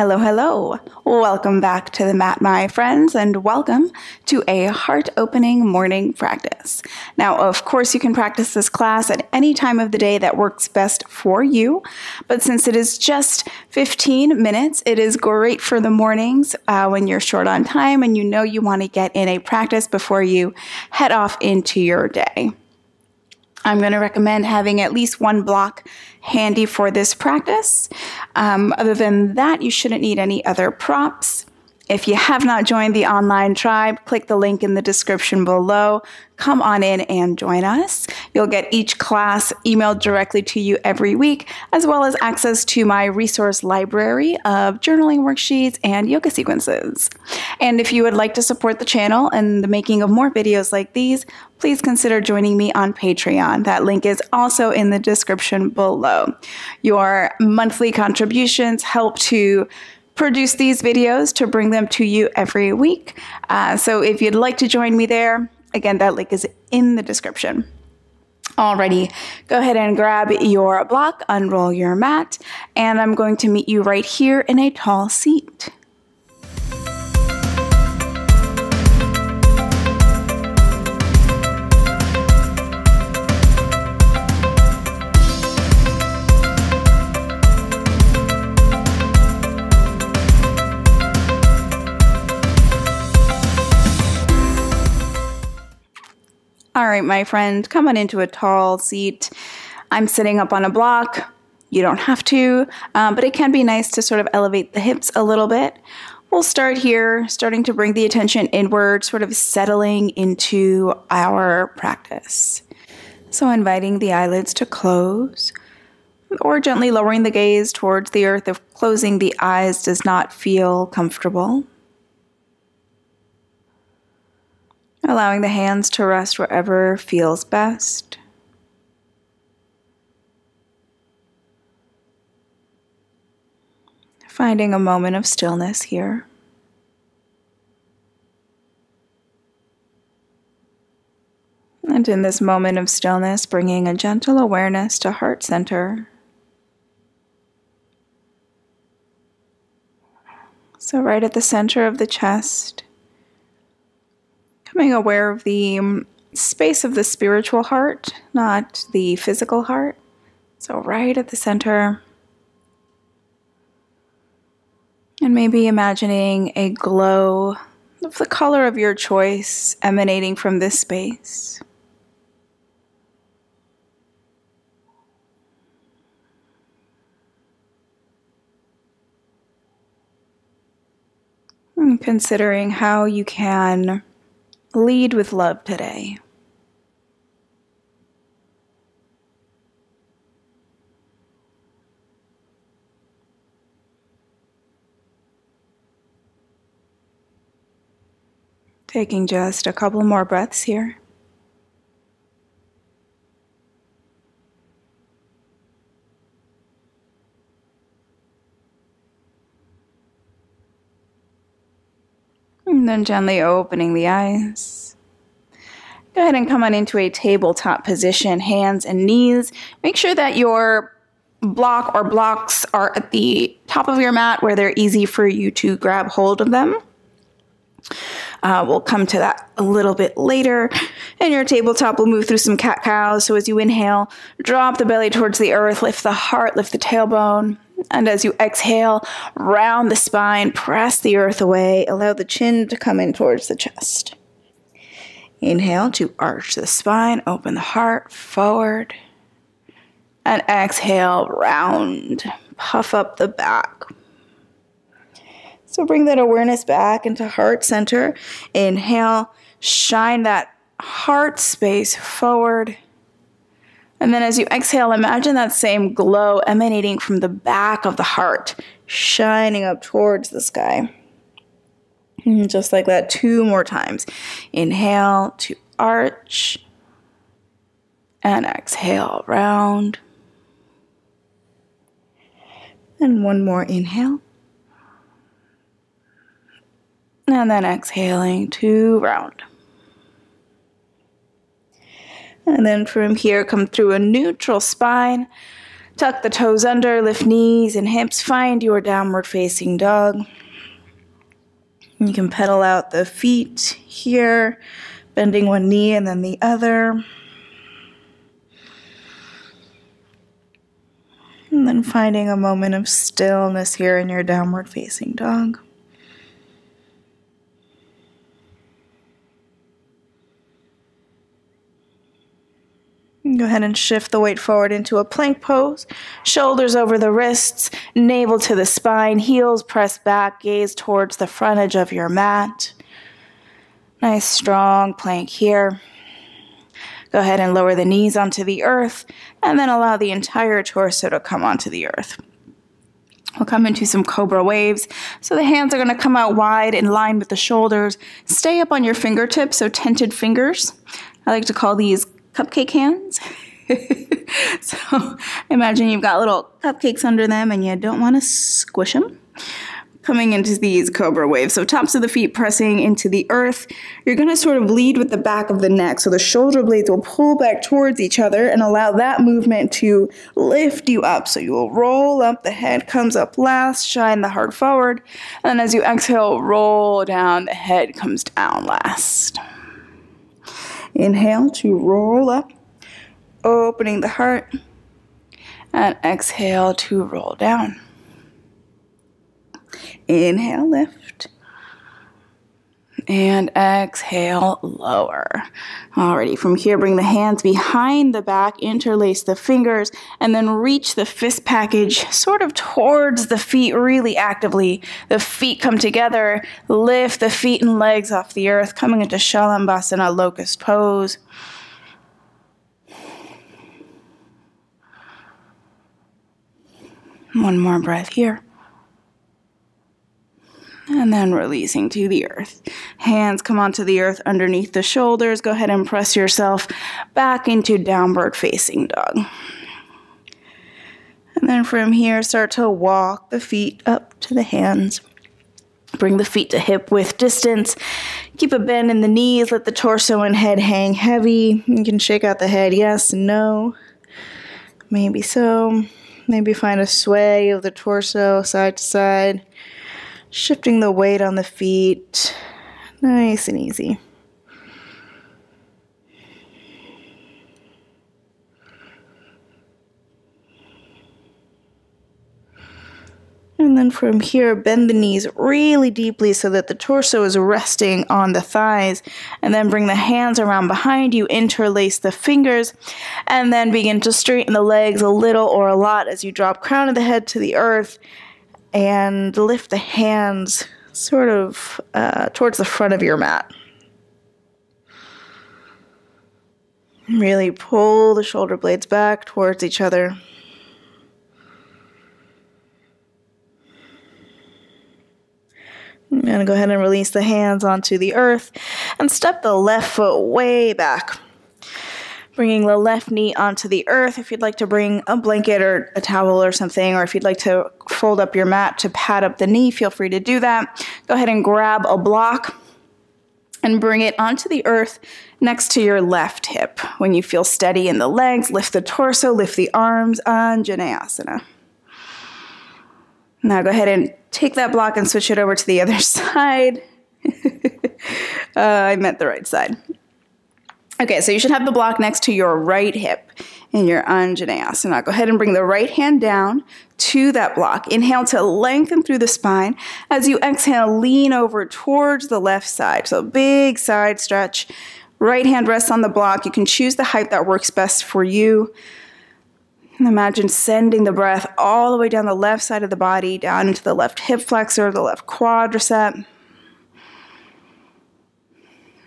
Hello, hello. Welcome back to the mat, my friends, and welcome to a heart opening morning practice. Now, of course, you can practice this class at any time of the day that works best for you, but since it is just 15 minutes, it is great for the mornings uh, when you're short on time and you know you want to get in a practice before you head off into your day. I'm going to recommend having at least one block handy for this practice. Um, other than that, you shouldn't need any other props. If you have not joined the online tribe, click the link in the description below. Come on in and join us. You'll get each class emailed directly to you every week, as well as access to my resource library of journaling worksheets and yoga sequences. And if you would like to support the channel and the making of more videos like these, please consider joining me on Patreon. That link is also in the description below. Your monthly contributions help to produce these videos to bring them to you every week. Uh, so if you'd like to join me there, again, that link is in the description. Alrighty, go ahead and grab your block, unroll your mat, and I'm going to meet you right here in a tall seat. Right, my friend, come on into a tall seat. I'm sitting up on a block. You don't have to, um, but it can be nice to sort of elevate the hips a little bit. We'll start here, starting to bring the attention inward, sort of settling into our practice. So, inviting the eyelids to close, or gently lowering the gaze towards the earth if closing the eyes does not feel comfortable. Allowing the hands to rest wherever feels best. Finding a moment of stillness here. And in this moment of stillness, bringing a gentle awareness to heart center. So, right at the center of the chest, becoming aware of the um, space of the spiritual heart, not the physical heart. So, right at the center. And maybe imagining a glow of the color of your choice emanating from this space. And considering how you can Lead with love today. Taking just a couple more breaths here. And then gently opening the eyes. Go ahead and come on into a tabletop position, hands and knees. Make sure that your block or blocks are at the top of your mat where they're easy for you to grab hold of them. Uh, we'll come to that a little bit later. And your tabletop will move through some cat cows. So as you inhale, drop the belly towards the earth, lift the heart, lift the tailbone. And as you exhale, round the spine, press the earth away, allow the chin to come in towards the chest. Inhale to arch the spine, open the heart forward. And exhale, round, puff up the back. So bring that awareness back into heart center. Inhale, shine that heart space forward. And then as you exhale, imagine that same glow emanating from the back of the heart, shining up towards the sky. And just like that, two more times. Inhale to arch. And exhale, round. And one more inhale. And then exhaling to round. And then from here, come through a neutral spine. Tuck the toes under, lift knees and hips, find your downward facing dog. You can pedal out the feet here, bending one knee and then the other. And then finding a moment of stillness here in your downward facing dog. Go ahead and shift the weight forward into a plank pose. Shoulders over the wrists, navel to the spine, heels pressed back, gaze towards the front edge of your mat. Nice strong plank here. Go ahead and lower the knees onto the earth and then allow the entire torso to come onto the earth. We'll come into some cobra waves. So the hands are going to come out wide in line with the shoulders. Stay up on your fingertips, so tented fingers. I like to call these cupcake hands. so imagine you've got little cupcakes under them and you don't want to squish them coming into these cobra waves. So tops of the feet pressing into the earth. You're going to sort of lead with the back of the neck. So the shoulder blades will pull back towards each other and allow that movement to lift you up. So you will roll up, the head comes up last, shine the heart forward. And as you exhale, roll down, the head comes down last. Inhale to roll up, opening the heart. And exhale to roll down. Inhale, lift. And exhale, lower. Alrighty, from here, bring the hands behind the back, interlace the fingers, and then reach the fist package sort of towards the feet really actively. The feet come together, lift the feet and legs off the earth, coming into Shalabhasana locust pose. One more breath here and then releasing to the earth. Hands come onto the earth underneath the shoulders. Go ahead and press yourself back into downward facing dog. And then from here, start to walk the feet up to the hands. Bring the feet to hip width distance. Keep a bend in the knees. Let the torso and head hang heavy. You can shake out the head yes, no. Maybe so. Maybe find a sway of the torso side to side shifting the weight on the feet nice and easy. And then from here, bend the knees really deeply so that the torso is resting on the thighs. And then bring the hands around behind you, interlace the fingers, and then begin to straighten the legs a little or a lot as you drop crown of the head to the earth and lift the hands sort of uh, towards the front of your mat. Really pull the shoulder blades back towards each other. I'm going to go ahead and release the hands onto the earth and step the left foot way back bringing the left knee onto the earth. If you'd like to bring a blanket or a towel or something, or if you'd like to fold up your mat to pad up the knee, feel free to do that. Go ahead and grab a block and bring it onto the earth next to your left hip. When you feel steady in the legs, lift the torso, lift the arms, Anjaneyasana. Now go ahead and take that block and switch it over to the other side. uh, I meant the right side. Okay, so you should have the block next to your right hip in your Anjaneyasana. Go ahead and bring the right hand down to that block. Inhale to lengthen through the spine. As you exhale, lean over towards the left side. So big side stretch. Right hand rests on the block. You can choose the height that works best for you. And imagine sending the breath all the way down the left side of the body, down into the left hip flexor, the left quadricep.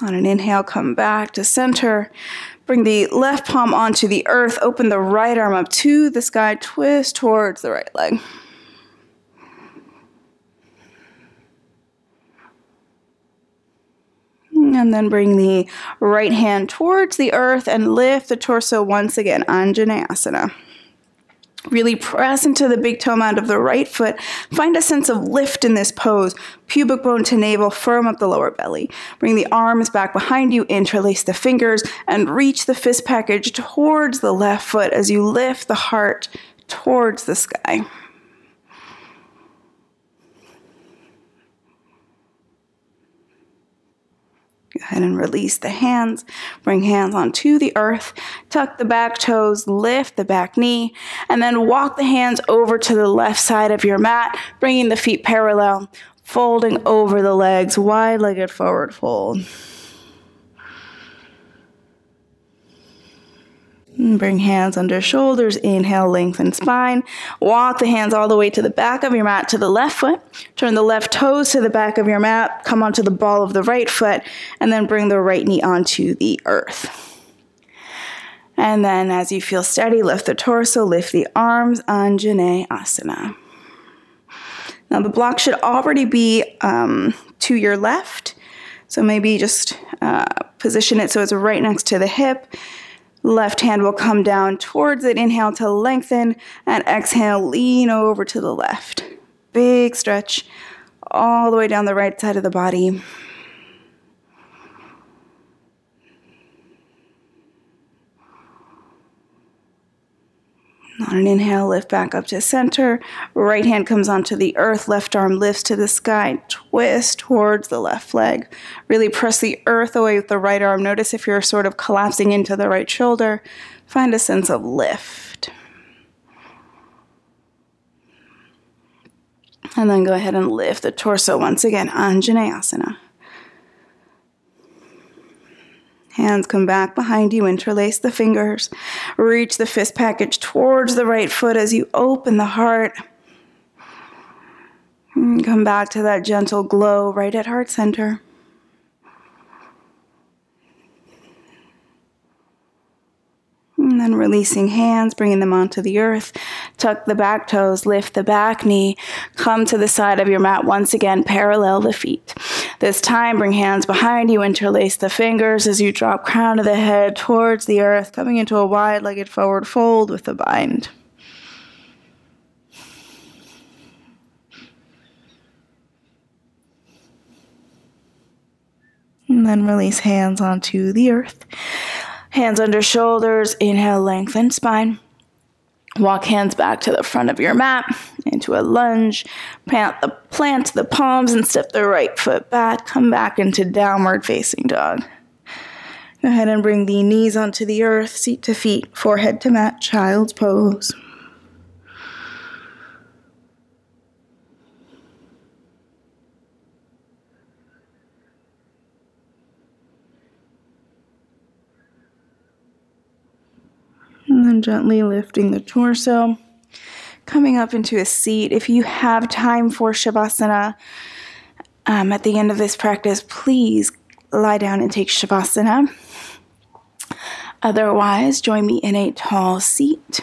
On an inhale, come back to center. Bring the left palm onto the earth. Open the right arm up to the sky. Twist towards the right leg. And then bring the right hand towards the earth and lift the torso once again, Anjaneyasana. Really press into the big toe mound of the right foot. Find a sense of lift in this pose. Pubic bone to navel, firm up the lower belly. Bring the arms back behind you, interlace the fingers, and reach the fist package towards the left foot as you lift the heart towards the sky. Go ahead and release the hands. Bring hands onto the earth. Tuck the back toes, lift the back knee, and then walk the hands over to the left side of your mat, bringing the feet parallel, folding over the legs, wide legged forward fold. Bring hands under shoulders. Inhale, lengthen spine. Walk the hands all the way to the back of your mat to the left foot. Turn the left toes to the back of your mat. Come onto the ball of the right foot. And then bring the right knee onto the earth. And then as you feel steady, lift the torso, lift the arms, Anjaneyasana. Now the block should already be um, to your left. So maybe just uh, position it so it's right next to the hip Left hand will come down towards it. Inhale to lengthen and exhale, lean over to the left. Big stretch all the way down the right side of the body. On an inhale, lift back up to center. Right hand comes onto the earth. Left arm lifts to the sky. Twist towards the left leg. Really press the earth away with the right arm. Notice if you're sort of collapsing into the right shoulder. Find a sense of lift. And then go ahead and lift the torso once again. Anjaneyasana. Hands come back behind you, interlace the fingers. Reach the fist package towards the right foot as you open the heart. And come back to that gentle glow right at heart center. And then releasing hands, bringing them onto the earth. Tuck the back toes, lift the back knee. Come to the side of your mat once again, parallel the feet. This time, bring hands behind you, interlace the fingers as you drop crown of the head towards the earth, coming into a wide legged forward fold with the bind. And then release hands onto the earth. Hands under shoulders. Inhale, lengthen spine. Walk hands back to the front of your mat into a lunge. Plant the, plant the palms and step the right foot back. Come back into downward facing dog. Go ahead and bring the knees onto the earth, seat to feet, forehead to mat, child's pose. And then gently lifting the torso, coming up into a seat. If you have time for Shavasana um, at the end of this practice, please lie down and take Shavasana. Otherwise, join me in a tall seat.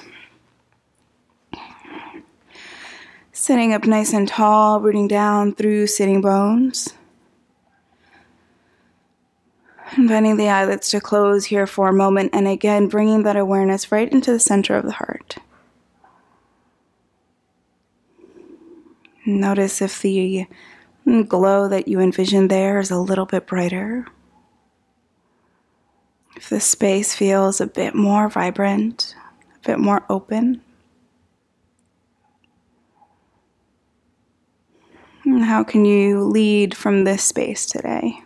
Sitting up nice and tall, rooting down through sitting bones. Inviting the eyelids to close here for a moment, and again bringing that awareness right into the center of the heart. Notice if the glow that you envision there is a little bit brighter. If the space feels a bit more vibrant, a bit more open. And how can you lead from this space today?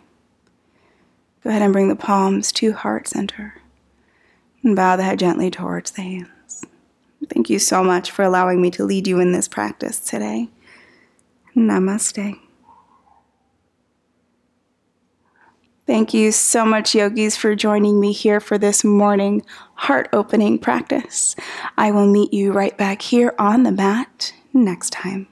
Go ahead and bring the palms to heart center and bow the head gently towards the hands. Thank you so much for allowing me to lead you in this practice today. Namaste. Thank you so much, yogis, for joining me here for this morning heart opening practice. I will meet you right back here on the mat next time.